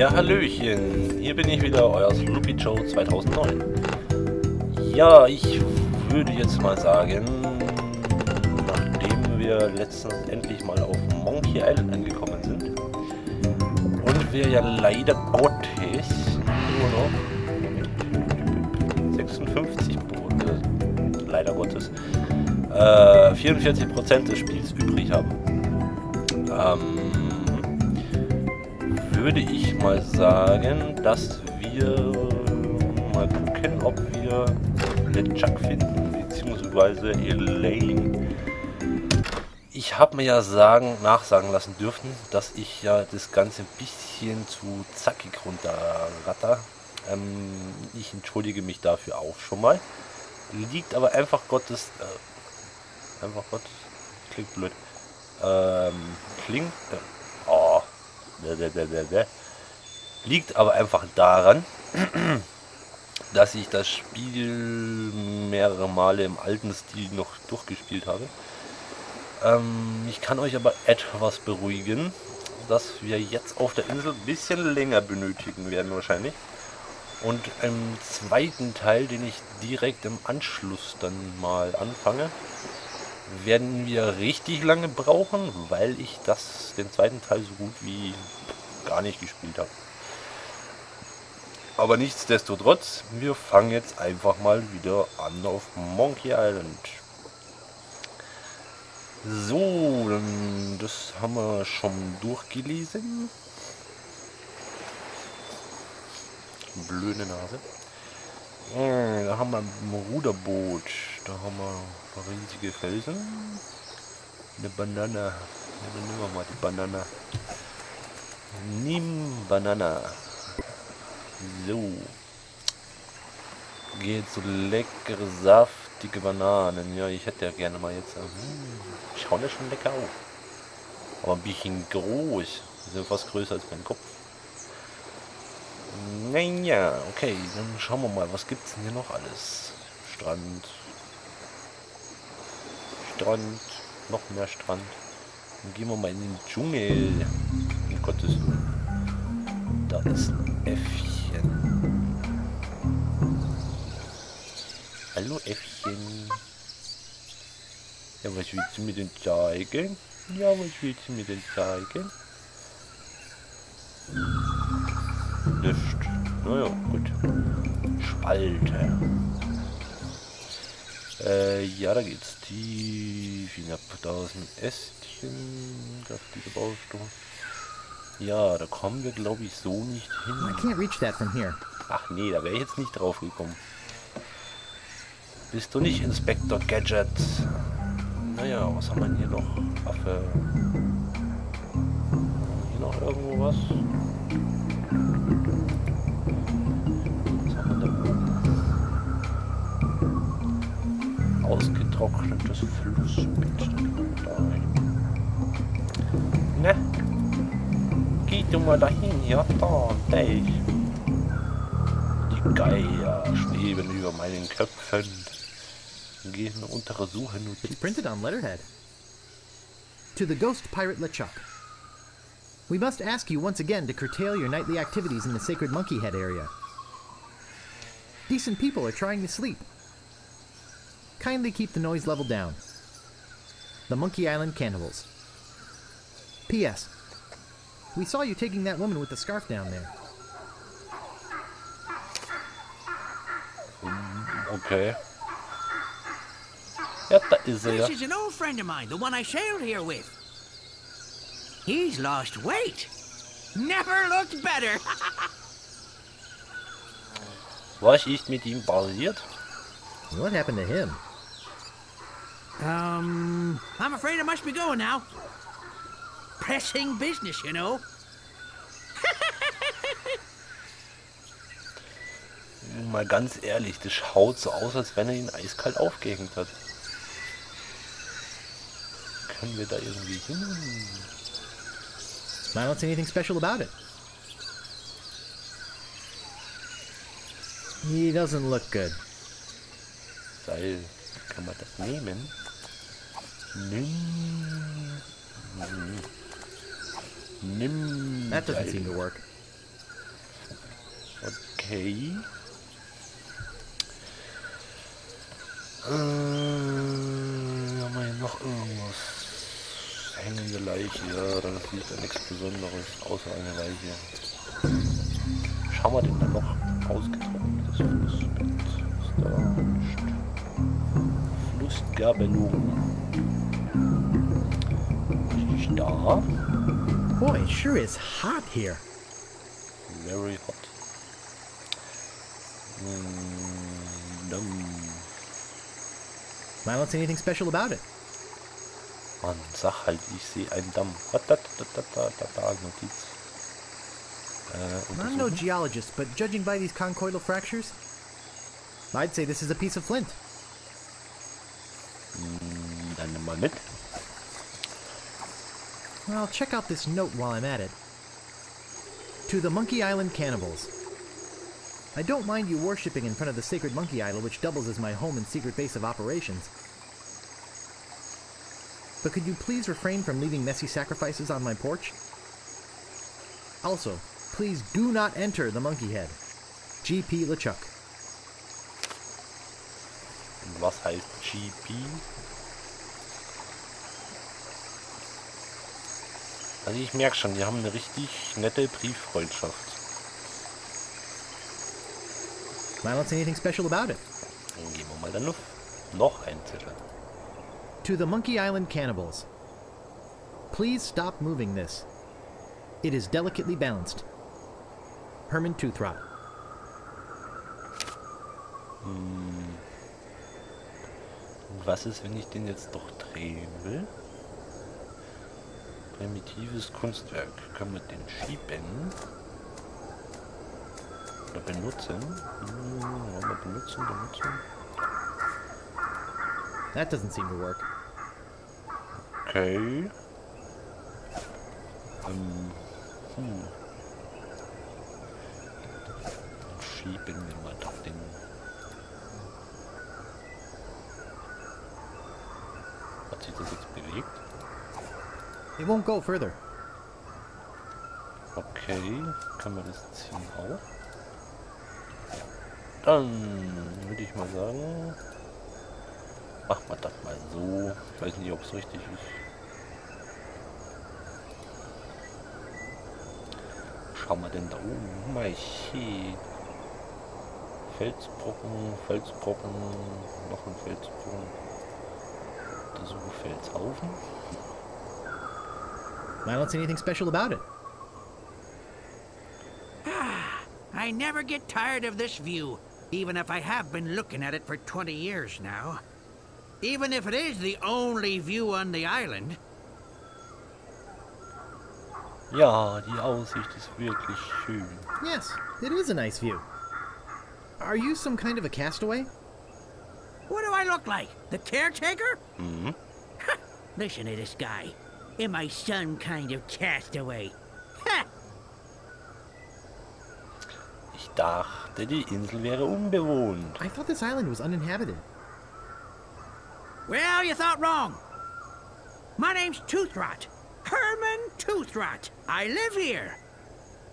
Ja, Hallöchen. Hier bin ich wieder, euer Sloopy Joe 2009. Ja, ich würde jetzt mal sagen, nachdem wir letztens endlich mal auf Monkey Island angekommen sind und wir ja leider Gottes nur noch 56 äh, leider Gottes äh, 44% des Spiels übrig haben. Ähm, würde ich mal sagen, dass wir mal gucken, ob wir LeChuck finden, beziehungsweise Elaine. Ich habe mir ja sagen, nachsagen lassen dürfen, dass ich ja das Ganze ein bisschen zu zackig runterratter. Ähm, ich entschuldige mich dafür auch schon mal. Liegt aber einfach Gottes... Äh, einfach Gott... Klingt blöd. Ähm, klingt... Äh, Liegt aber einfach daran, dass ich das Spiel mehrere Male im alten Stil noch durchgespielt habe. Ähm, ich kann euch aber etwas beruhigen, dass wir jetzt auf der Insel ein bisschen länger benötigen werden wahrscheinlich. Und im zweiten Teil, den ich direkt im Anschluss dann mal anfange, werden wir richtig lange brauchen, weil ich das den zweiten Teil so gut wie gar nicht gespielt habe. Aber nichtsdestotrotz, wir fangen jetzt einfach mal wieder an auf Monkey Island. So, das haben wir schon durchgelesen. Blöde Nase. Äh, da haben wir ein Ruderboot. Da haben wir riesige Felsen. Eine Banane. Dann nehmen wir mal die Banane. Nimm Banana. So. Geht so leckere, saftige Bananen. Ja, ich hätte ja gerne mal jetzt. Hm, schauen ja schon lecker aus. Aber ein bisschen groß. Die sind fast größer als mein Kopf. Naja, okay, dann schauen wir mal, was gibt's denn hier noch alles? Strand. Strand. Noch mehr Strand. Dann gehen wir mal in den Dschungel. Um Gottes Willen. Da ist ein Äffchen. Hallo Äffchen. Ja, was willst du mir denn zeigen? Ja, was willst du mir denn zeigen? Naja, gut. Spalte. Äh, ja, da geht's tief hinab. Da ist ein Ästchen. Kräftige Baustoffe. Ja, da kommen wir, glaube ich, so nicht hin. Ach nee, da wäre ich jetzt nicht drauf gekommen. Bist du nicht Inspektor Gadget? Naja, was haben wir denn hier noch? Waffe. Hier noch irgendwo? Was Ausgetrocknetes Flussbett. Ne? Geh du mal dahin, ja, da, da. Die Geier schweben über meinen Köpfen. Gehen It's printed on letterhead. To the ghost pirate LeChuck. We must ask you once again to curtail your nightly activities in the sacred monkey head area. Decent people are trying to sleep. Kindly keep the noise level down. The Monkey Island Cannibals. P.S. We saw you taking that woman with the scarf down there. Okay. Ja, da ist er. This is an old friend of mine, the one I sailed here with. He's lost weight. Never looked better. Was ist mit ihm passiert? What happened to him? Um, I'm afraid I must be going now. Pressing business, you know. Mal ganz ehrlich, das schaut so aus, als wenn er ihn eiskalt aufgehängt hat. Können wir da irgendwie hin? I don't see anything special about it. He doesn't look good. Seil. Kann man das nehmen? Nimm. Nimm. That doesn't seem to work. Okay. Äh, haben wir hier noch irgendwas? Hängende Leiche, ja, dann ist da nichts Besonderes, außer eine Leiche. Schauen wir denn da noch ausgetrocknetes Flussbett? Ist da. Flussgabelung. Da. Boy, it sure is hot here. Very hot. Mm. I don't see anything special about it. Mann, sag halt, ich sehe einen Damm. Da, da, da, da, da, da, Notiz. Äh, I'm no geologist, but judging by these conchoidal fractures, I'd say this is a piece of flint. Mm, Dann nimm mal mit. Well, check out this note while I'm at it. To the Monkey Island cannibals. I don't mind you worshipping in front of the sacred monkey idol, which doubles as my home and secret base of operations. But could you please refrain from leaving messy sacrifices on my porch? Also, please do not enter the monkey head. G.P. LeChuck. Was heißt GP? Also ich merke schon, die haben eine richtig nette Brieffreundschaft. I don't see anything special about it. Dann gehen wir mal dann noch, noch ein Zettel. To the Monkey Island cannibals. Please stop moving this. It is delicately balanced. Herman Toothrot. Und was ist, wenn ich den jetzt doch drehen will? Primitives Kunstwerk. Können wir den schieben? Oder benutzen? Hm, wollen wir benutzen, benutzen? That doesn't seem to work. Okay. Ähm, hm. Schieben wir mal doch den. Hat sich das jetzt bewegt? It won't go further. Okay, können wir das ziehen auch? Dann würde ich mal sagen, machen wir das mal so. Ich weiß nicht, ob es richtig ist. Schauen wir denn da oben? Maiche. Felsbrocken, Felsbrocken, noch ein Felsbrocken. Untersuche Felshaufen. I don't see anything special about it. Ah, I never get tired of this view, even if I have been looking at it for 20 years now. Even if it is the only view on the island. Ja, die Aussicht ist wirklich schön. Yes, it is a nice view. Are you some kind of a castaway? What do I look like? The caretaker? Mhm. Listen to this guy. Am I some kind of castaway? Ha! Ich dachte, die Insel wäre unbewohnt. I thought this island was uninhabited. Well, you thought wrong. My name's Toothrot. Herman Toothrot. I live here.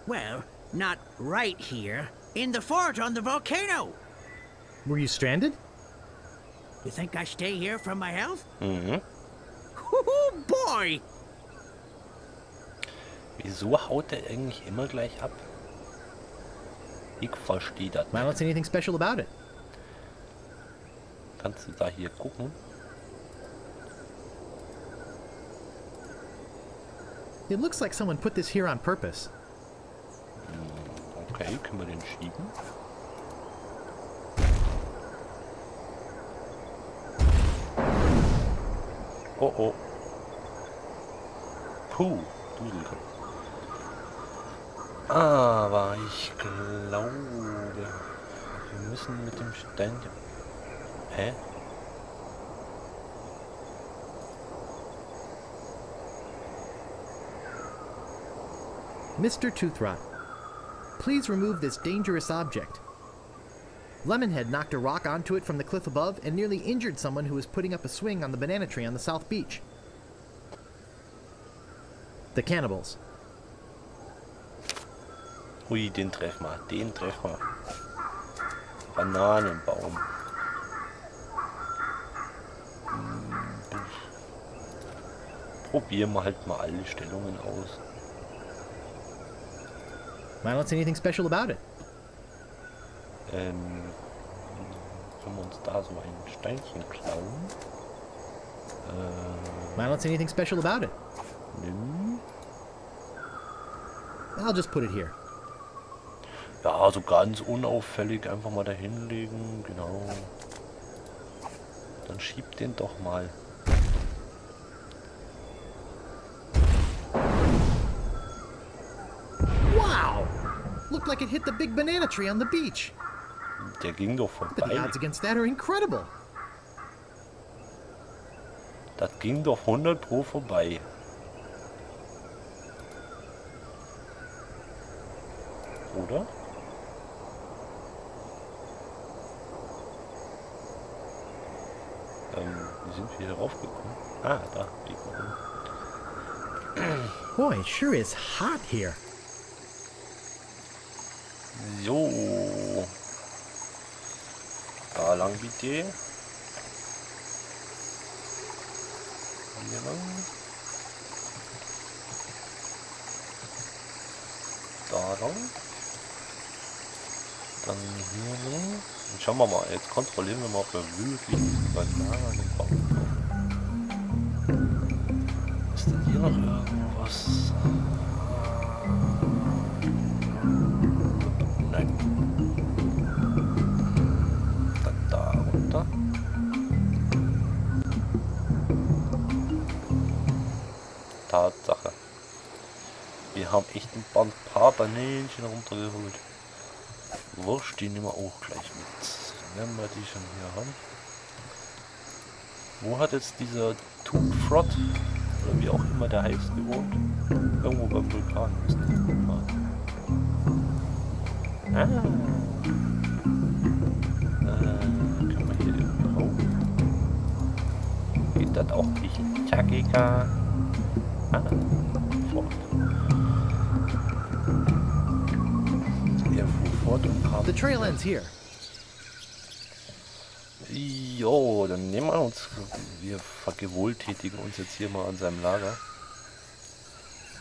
Well, not right here. In the fort on the volcano. Were you stranded? You think I stay here for my health? Mm-hmm. Oh boy! Wieso haut der eigentlich immer gleich ab? Ich verstehe das don't see anything special about it. Kannst du da hier gucken? It looks like someone put this here on purpose. Okay, können wir den schieben? Oh oh. Puh, Duselkopf. Aber ich glaube, wir müssen mit dem. Hä? Mr. Toothrot, please remove this dangerous object. Lemonhead knocked a rock onto it from the cliff above and nearly injured someone who was putting up a swing on the banana tree on the south beach. The cannibals. Ui, den treffen wir. Den treffen wir. Bananenbaum. Hm, Probieren wir halt mal alle Stellungen aus. I don't see anything special about it. Ähm, können wir uns da so ein Steinchen klauen? Äh, I don't see anything special about it. nimm. I'll just put it here. Ja, so ganz unauffällig einfach mal dahinlegen, genau. Dann schieb den doch mal. Wow! Looked like it hit the big banana tree on the beach. Der ging doch But the vorbei. odds against that are incredible. Das ging doch 100 pro vorbei. Oder? Ähm, wie sind wir hier raufgekommen? Ah, da, liegt man rum. Boy, it sure is hot here. So. Da lang bitte. Hier lang. Da lang. Dann hier lang. Und schauen wir mal, jetzt kontrollieren wir mal, ob wir wirklich diesen Bananenbaum Ist denn hier noch irgendwas? Nein. Dann da runter. Tatsache. Wir haben echt ein paar, paar runtergeholt. Wurscht, die nehmen wir auch gleich mit. Wenn wir die schon hier haben. Wo hat jetzt dieser Toothfrot, oder wie auch immer der gewohnt? Irgendwo beim Vulkan rumfahren. Ah. Das auch nicht? Ah, fort. Fort und. The trail ends here. Jo, dann nehmen wir uns, wir vergewohltätigen uns jetzt hier mal an seinem Lager.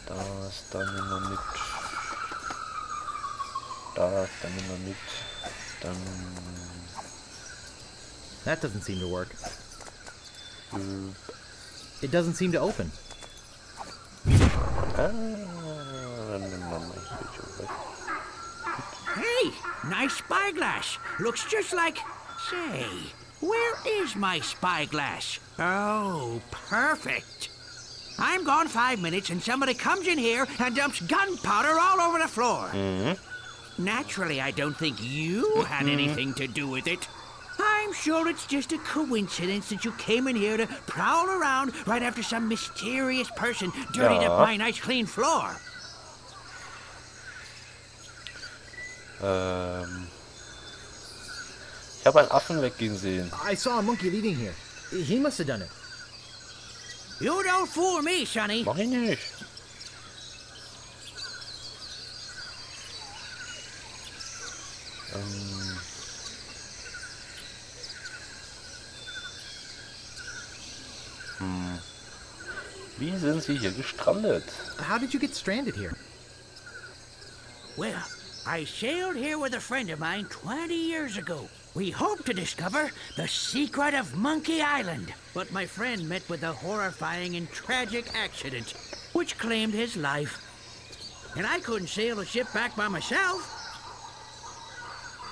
Das, dann nehmen wir mit. Das, dann nehmen wir mit. Dann, That doesn't seem to work. äh, It doesn't seem to open. ah, dann nehmen wir mal hier schon weg. Hey, nice spyglass. Looks just like. Say, where is my spyglass? Oh, perfect. I'm gone five minutes and somebody comes in here and dumps gunpowder all over the floor. Mm-hmm. Naturally, I don't think you had mm-hmm. anything to do with it. I'm sure it's just a coincidence that you came in here to prowl around right after some mysterious person dirtied up my nice clean floor. Ähm, ich habe einen Affen weggehen sehen. I saw a monkey leaving here. He must have done it. You don't fool me, Sonny. Mach ich nicht. Ähm. Hm. Wie sind Sie hier gestrandet? How did you get stranded here? Well, I sailed here with a friend of mine 20 years ago. We hoped to discover the secret of Monkey Island, but my friend met with a horrifying and tragic accident, which claimed his life. And I couldn't sail the ship back by myself.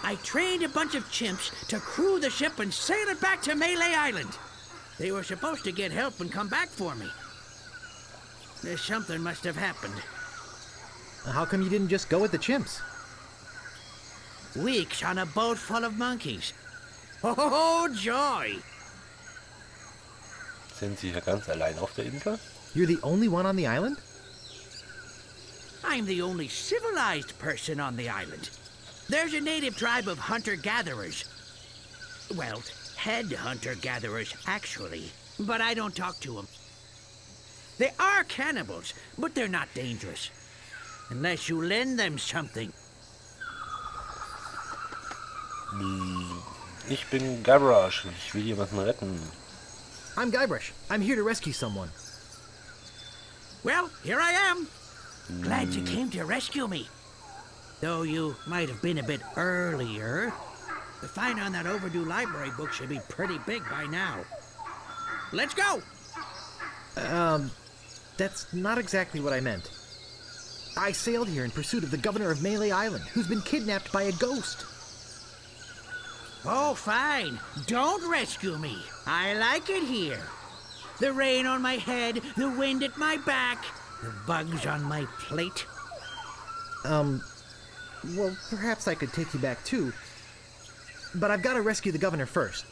I trained a bunch of chimps to crew the ship and sail it back to Malay Island. They were supposed to get help and come back for me. There's something must have happened. How come you didn't just go with the chimps? Weeks on a boat full of monkeys. Oh, joy! Sind Sie hier ganz allein auf der Insel? You're the only one on the island? I'm the only civilized person on the island. There's a native tribe of hunter gatherers. Well, head hunter gatherers, actually. But I don't talk to them. They are cannibals, but they're not dangerous. Unless you lend them something. Ich bin Garage. Ich will jemanden retten. I'm Guybrush. I'm here to rescue someone. Well, here I am. Glad you came to rescue me. Though you might have been a bit earlier. The fine on that overdue library book should be pretty big by now. Let's go! Um, that's not exactly what I meant. I sailed here in pursuit of the governor of Melee Island, who's been kidnapped by a ghost. Oh, fine. Don't rescue me. I like it here. The rain on my head, the wind at my back, the bugs on my plate. Um, well, perhaps I could take you back too. But I've got to rescue the governor first.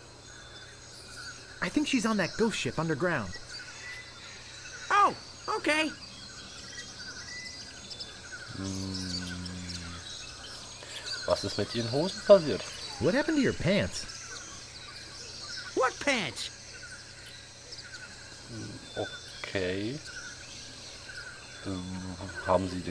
I think she's on that ghost ship underground. Oh, okay. Was ist mit Ihren Hosen passiert? What happened to your pants? What pants? Okay. Ähm, haben Sie den